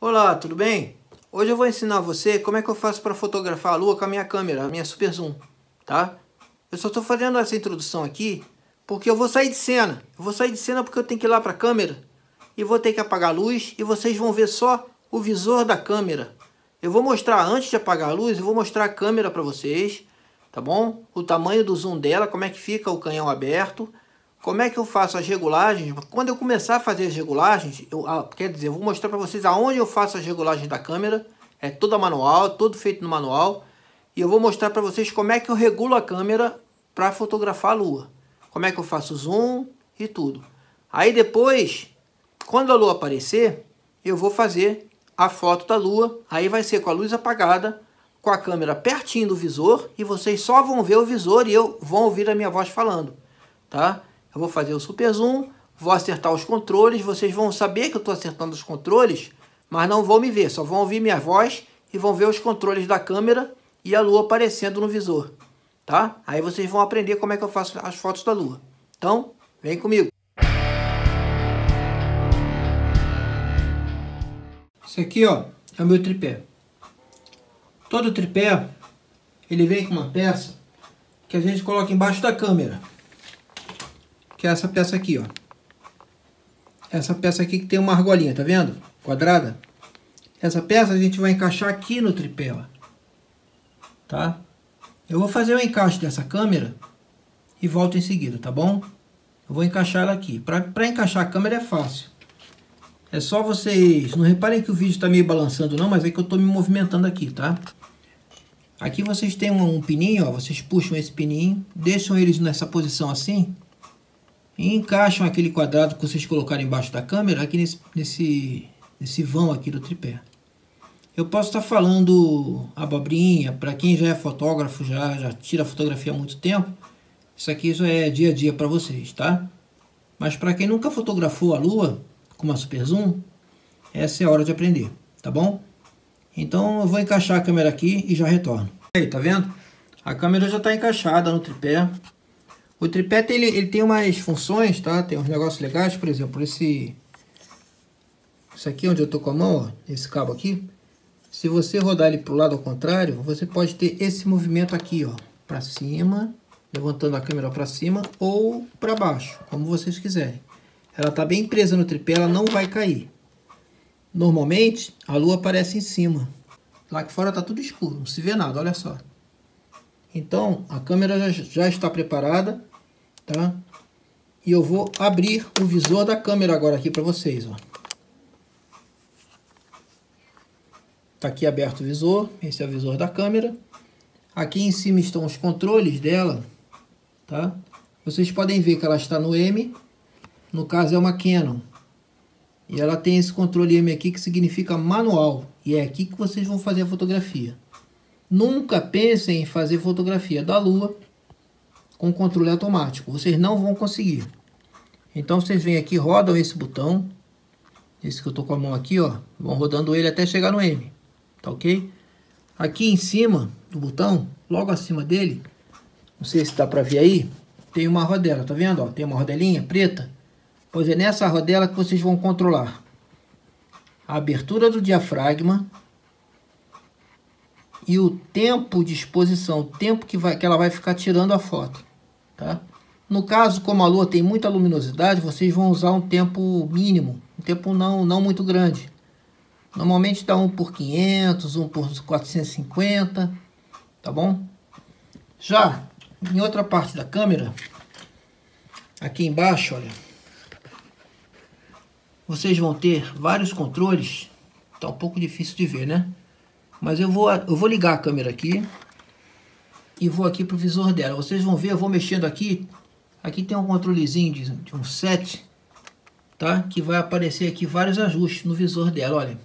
Olá, tudo bem? Hoje eu vou ensinar você como é que eu faço para fotografar a lua com a minha câmera, a minha Super Zoom, tá? Eu só estou fazendo essa introdução aqui porque eu vou sair de cena. Eu vou sair de cena porque eu tenho que ir lá para a câmera e vou ter que apagar a luz e vocês vão ver só o visor da câmera. Eu vou mostrar, antes de apagar a luz, eu vou mostrar a câmera para vocês, tá bom? O tamanho do zoom dela, como é que fica o canhão aberto, como é que eu faço as regulagens? Quando eu começar a fazer as regulagens, eu, ah, quer dizer, eu vou mostrar para vocês aonde eu faço as regulagens da câmera. É toda manual, todo feito no manual. E eu vou mostrar para vocês como é que eu regulo a câmera para fotografar a lua. Como é que eu faço zoom e tudo. Aí depois, quando a lua aparecer, eu vou fazer a foto da lua. Aí vai ser com a luz apagada, com a câmera pertinho do visor. E vocês só vão ver o visor e eu vão ouvir a minha voz falando, tá? Eu vou fazer o super zoom, vou acertar os controles, vocês vão saber que eu estou acertando os controles, mas não vão me ver, só vão ouvir minha voz e vão ver os controles da câmera e a lua aparecendo no visor, tá? Aí vocês vão aprender como é que eu faço as fotos da lua. Então, vem comigo. Esse aqui, ó, é o meu tripé. Todo tripé, ele vem com uma peça que a gente coloca embaixo da câmera que é essa peça aqui, ó. Essa peça aqui que tem uma argolinha, tá vendo? Quadrada. Essa peça a gente vai encaixar aqui no tripé, ó. Tá? Eu vou fazer o encaixe dessa câmera e volto em seguida, tá bom? Eu vou encaixar ela aqui. Para encaixar a câmera é fácil. É só vocês... Não reparem que o vídeo está meio balançando não, mas é que eu estou me movimentando aqui, tá? Aqui vocês têm um, um pininho, ó. Vocês puxam esse pininho, deixam eles nessa posição assim e encaixam aquele quadrado que vocês colocaram embaixo da câmera aqui nesse, nesse, nesse vão aqui do tripé. Eu posso estar falando abobrinha, para quem já é fotógrafo, já, já tira fotografia há muito tempo, isso aqui já é dia a dia para vocês, tá? Mas para quem nunca fotografou a lua com uma super zoom, essa é a hora de aprender, tá bom? Então eu vou encaixar a câmera aqui e já retorno. Aí, tá vendo? A câmera já está encaixada no tripé. O tripé ele, ele tem umas funções, tá? Tem uns negócios legais, por exemplo, esse... Isso aqui onde eu tô com a mão, ó, esse cabo aqui. Se você rodar ele pro lado ao contrário, você pode ter esse movimento aqui, ó. Pra cima, levantando a câmera para cima ou para baixo, como vocês quiserem. Ela tá bem presa no tripé, ela não vai cair. Normalmente, a lua aparece em cima. Lá que fora tá tudo escuro, não se vê nada, olha só. Então, a câmera já, já está preparada tá? E eu vou abrir o visor da câmera agora aqui para vocês, ó. Tá aqui aberto o visor, esse é o visor da câmera. Aqui em cima estão os controles dela, tá? Vocês podem ver que ela está no M, no caso é uma Canon. E ela tem esse controle M aqui que significa manual, e é aqui que vocês vão fazer a fotografia. Nunca pensem em fazer fotografia da lua com controle automático. Vocês não vão conseguir. Então vocês vêm aqui, rodam esse botão. Esse que eu tô com a mão aqui, ó. Vão rodando ele até chegar no M. Tá ok? Aqui em cima do botão, logo acima dele, não sei se dá para ver aí, tem uma rodela, tá vendo? Ó, tem uma rodelinha preta. Pois é nessa rodela que vocês vão controlar a abertura do diafragma e o tempo de exposição, o tempo que, vai, que ela vai ficar tirando a foto. Tá? No caso, como a lua tem muita luminosidade, vocês vão usar um tempo mínimo, um tempo não, não muito grande. Normalmente dá um por 500, um por 450, tá bom? Já em outra parte da câmera, aqui embaixo, olha, vocês vão ter vários controles, tá um pouco difícil de ver, né? Mas eu vou, eu vou ligar a câmera aqui, e vou aqui para o visor dela. Vocês vão ver, eu vou mexendo aqui. Aqui tem um controlezinho de, de um set, tá? Que vai aparecer aqui vários ajustes no visor dela, olha.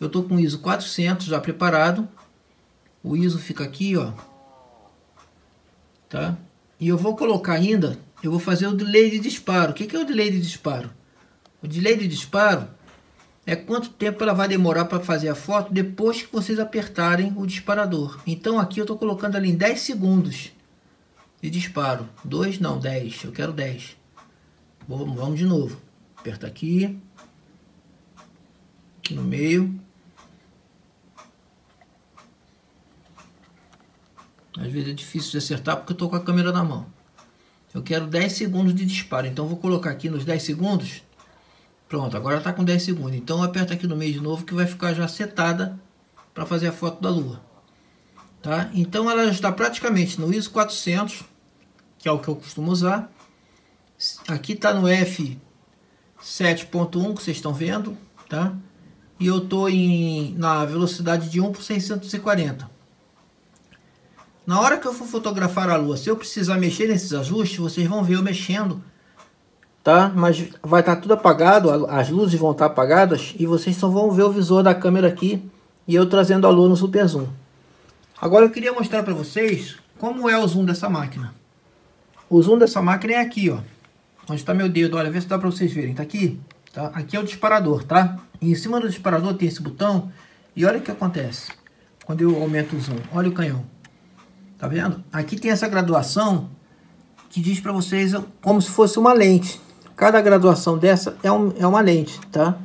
Eu tô com o ISO 400 já preparado. O ISO fica aqui, ó. Tá? E eu vou colocar ainda, eu vou fazer o delay de disparo. O que, que é o delay de disparo? O delay de disparo é quanto tempo ela vai demorar para fazer a foto depois que vocês apertarem o disparador. Então aqui eu estou colocando ali em 10 segundos de disparo. 2 não, 10. Eu quero 10. Vamos, vamos de novo. Aperta aqui. Aqui no meio. Às vezes é difícil de acertar porque eu estou com a câmera na mão. Eu quero 10 segundos de disparo, então vou colocar aqui nos 10 segundos. Pronto, agora está com 10 segundos. Então eu aperto aqui no meio de novo que vai ficar já setada para fazer a foto da lua. Tá? Então ela já está praticamente no ISO 400, que é o que eu costumo usar. Aqui está no F7.1 que vocês estão vendo, tá? E eu estou na velocidade de 1 por 640. Na hora que eu for fotografar a lua, se eu precisar mexer nesses ajustes, vocês vão ver eu mexendo, tá? Mas vai estar tá tudo apagado, as luzes vão estar tá apagadas e vocês só vão ver o visor da câmera aqui e eu trazendo a lua no super zoom. Agora eu queria mostrar para vocês como é o zoom dessa máquina. O zoom dessa máquina é aqui, ó. Onde está meu dedo, olha, vê se dá para vocês verem, tá aqui. Tá? Aqui é o disparador, tá? E em cima do disparador tem esse botão e olha o que acontece quando eu aumento o zoom. Olha o canhão. Tá vendo? Aqui tem essa graduação que diz para vocês como se fosse uma lente. Cada graduação dessa é, um, é uma lente, tá?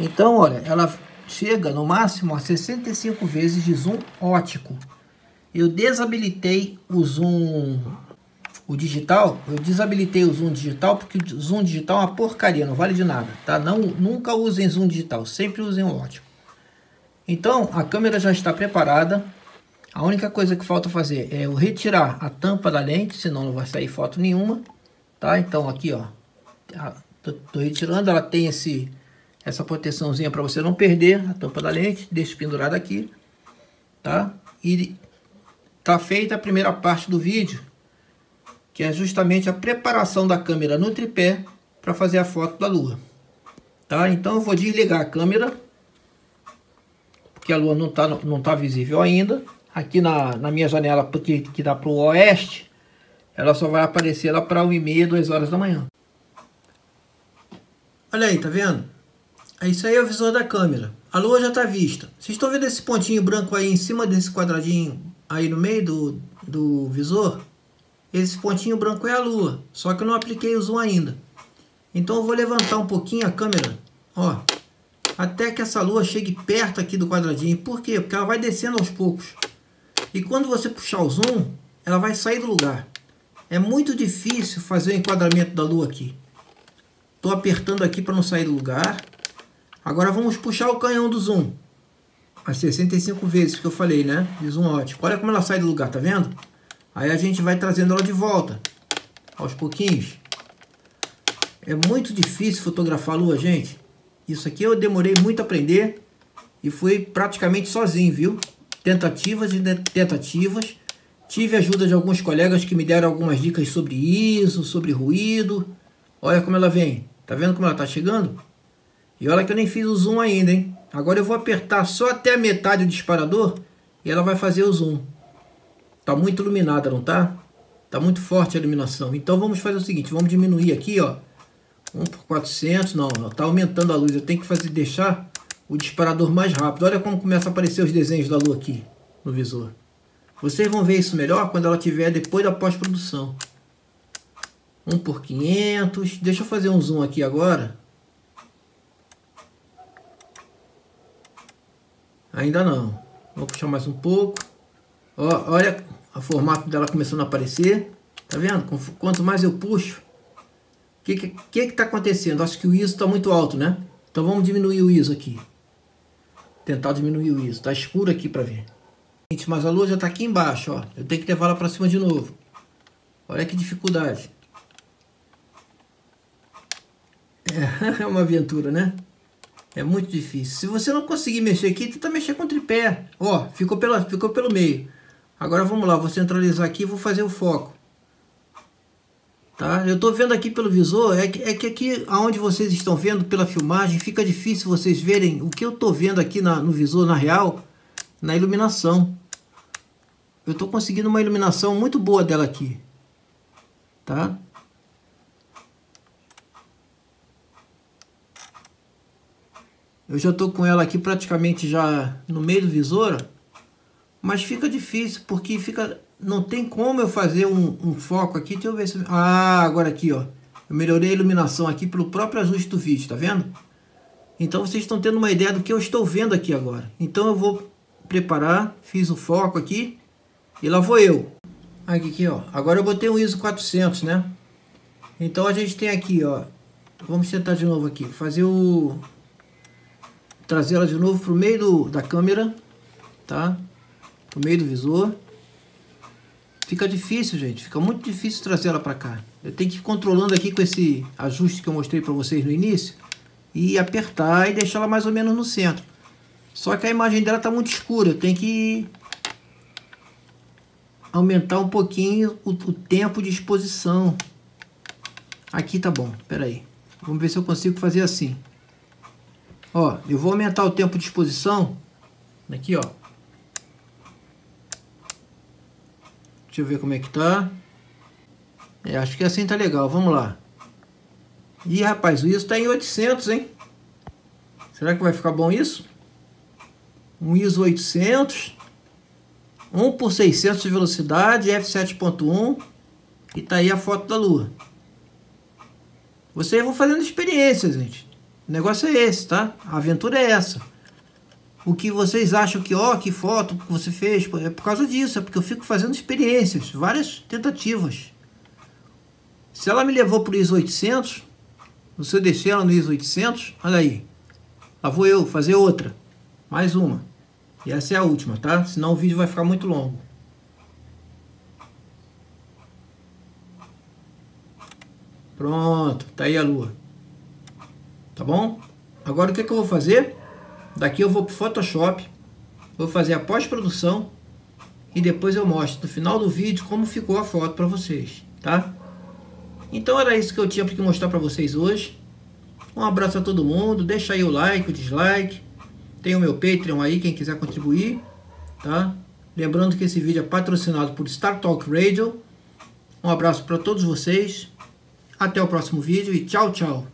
Então, olha, ela chega no máximo a 65 vezes de zoom ótico. Eu desabilitei o zoom o digital, eu desabilitei o zoom digital porque o zoom digital é uma porcaria, não vale de nada, tá? Não, nunca usem zoom digital, sempre usem o ótico. Então, a câmera já está preparada. A única coisa que falta fazer é eu retirar a tampa da lente, senão não vai sair foto nenhuma, tá? Então aqui, ó, tô, tô retirando, ela tem esse essa proteçãozinha para você não perder a tampa da lente, deixo pendurado aqui, tá? E tá feita a primeira parte do vídeo, que é justamente a preparação da câmera no tripé para fazer a foto da lua, tá? Então eu vou desligar a câmera, porque a lua não tá, não tá visível ainda, aqui na, na minha janela porque, que dá para o oeste, ela só vai aparecer lá para 1h30, 2 horas da manhã. Olha aí, tá vendo? É isso aí é o visor da câmera. A lua já está vista. Vocês estão vendo esse pontinho branco aí em cima desse quadradinho aí no meio do, do visor? Esse pontinho branco é a lua, só que eu não apliquei o zoom ainda. Então eu vou levantar um pouquinho a câmera, ó, até que essa lua chegue perto aqui do quadradinho. Por quê? Porque ela vai descendo aos poucos. E quando você puxar o zoom, ela vai sair do lugar. É muito difícil fazer o enquadramento da lua aqui. Estou apertando aqui para não sair do lugar. Agora vamos puxar o canhão do zoom. As 65 vezes que eu falei, né? De zoom ótico. Olha como ela sai do lugar, tá vendo? Aí a gente vai trazendo ela de volta. Aos pouquinhos. É muito difícil fotografar a lua, gente. Isso aqui eu demorei muito a aprender. E fui praticamente sozinho, viu? tentativas e tentativas. Tive ajuda de alguns colegas que me deram algumas dicas sobre ISO, sobre ruído. Olha como ela vem. Tá vendo como ela tá chegando? E olha que eu nem fiz o zoom ainda, hein? Agora eu vou apertar só até a metade do disparador e ela vai fazer o zoom. Tá muito iluminada, não tá? Tá muito forte a iluminação. Então vamos fazer o seguinte, vamos diminuir aqui, ó. 1 por 400, não, tá aumentando a luz. Eu tenho que fazer deixar o disparador mais rápido. Olha como começa a aparecer os desenhos da lua aqui no visor. Vocês vão ver isso melhor quando ela tiver depois da pós-produção. 1 por 500. Deixa eu fazer um zoom aqui agora. Ainda não. Vou puxar mais um pouco. Ó, olha o formato dela começando a aparecer. Tá vendo? Quanto mais eu puxo. O que, que, que tá acontecendo? Acho que o ISO está muito alto, né? Então vamos diminuir o ISO aqui tentar diminuir o ISO. Tá escuro aqui para ver. Gente, mas a lua já tá aqui embaixo, ó. Eu tenho que levar ela para cima de novo. Olha que dificuldade. É, é uma aventura, né? É muito difícil. Se você não conseguir mexer aqui, tenta mexer com o tripé. Ó, ficou, pela, ficou pelo meio. Agora vamos lá, vou centralizar aqui e vou fazer o foco. Tá? Eu estou vendo aqui pelo visor, é que, é que aqui onde vocês estão vendo pela filmagem, fica difícil vocês verem o que eu estou vendo aqui na, no visor, na real, na iluminação. Eu estou conseguindo uma iluminação muito boa dela aqui. Tá? Eu já estou com ela aqui praticamente já no meio do visor, mas fica difícil porque fica não tem como eu fazer um, um, foco aqui. Deixa eu ver se... Ah, agora aqui, ó. Eu melhorei a iluminação aqui pelo próprio ajuste do vídeo, tá vendo? Então vocês estão tendo uma ideia do que eu estou vendo aqui agora. Então eu vou preparar, fiz o foco aqui e lá vou eu. Aqui, aqui ó, agora eu botei um ISO 400, né? Então a gente tem aqui, ó, vamos tentar de novo aqui, fazer o... Trazer ela de novo para o meio do, da câmera, tá? Para o meio do visor. Fica difícil, gente, fica muito difícil trazer ela para cá. Eu tenho que ir controlando aqui com esse ajuste que eu mostrei para vocês no início e apertar e deixar ela mais ou menos no centro. Só que a imagem dela está muito escura, eu tenho que aumentar um pouquinho o, o, tempo de exposição. Aqui tá bom, espera aí. Vamos ver se eu consigo fazer assim. Ó, eu vou aumentar o tempo de exposição. Aqui, ó. Deixa eu ver como é que tá. É, acho que assim tá legal, vamos lá. Ih, rapaz, o ISO tá em 800, hein? Será que vai ficar bom isso? Um ISO 800, 1 por 600 de velocidade, f7.1 e tá aí a foto da Lua. Vocês vão fazendo experiências, gente. O negócio é esse, tá? A aventura é essa. O que vocês acham que, ó, que foto que você fez, é por causa disso, é porque eu fico fazendo experiências, várias tentativas. Se ela me levou para o ISO 800, se eu ela no ISO 800, olha aí. Lá vou eu fazer outra. Mais uma. E essa é a última, tá? Senão o vídeo vai ficar muito longo. Pronto, tá aí a lua. Tá bom? Agora o que, é que eu vou fazer? Daqui eu vou pro Photoshop, vou fazer a pós-produção e depois eu mostro no final do vídeo como ficou a foto para vocês, tá? Então era isso que eu tinha para mostrar para vocês hoje. Um abraço a todo mundo, deixa aí o like, o dislike. Tem o meu Patreon aí, quem quiser contribuir, tá? Lembrando que esse vídeo é patrocinado por Star Talk Radio. Um abraço para todos vocês. Até o próximo vídeo e tchau, tchau.